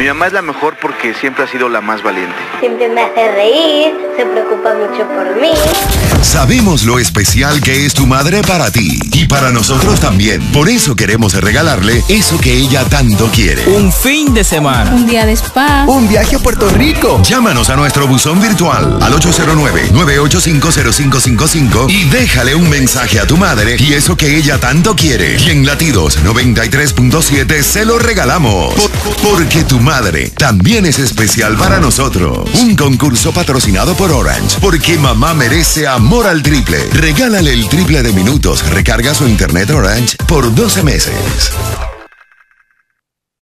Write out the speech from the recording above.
Mi mamá es la mejor porque siempre ha sido la más valiente. Siempre me hace reír, se preocupa mucho por mí. Sabemos lo especial que es tu madre para ti y para nosotros también. Por eso queremos regalarle eso que ella tanto quiere. Un fin de semana. Un día de spa. Un viaje a Puerto Rico. Llámanos a nuestro buzón virtual al 809-9850555 y déjale un mensaje a tu madre y eso que ella tanto quiere. Y en latidos 93.7 se lo regalamos. Por- porque tu madre también es especial para nosotros. Un concurso patrocinado por Orange. Porque mamá merece amor al triple. Regálale el triple de minutos. Recarga su internet Orange por 12 meses.